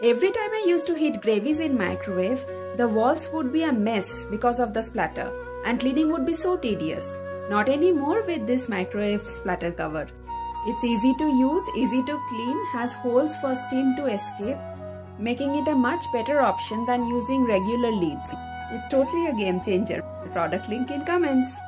Every time I used to heat gravies in microwave, the walls would be a mess because of the splatter and cleaning would be so tedious. Not anymore with this microwave splatter cover. It's easy to use, easy to clean, has holes for steam to escape, making it a much better option than using regular lids. It's totally a game changer. Product link in comments.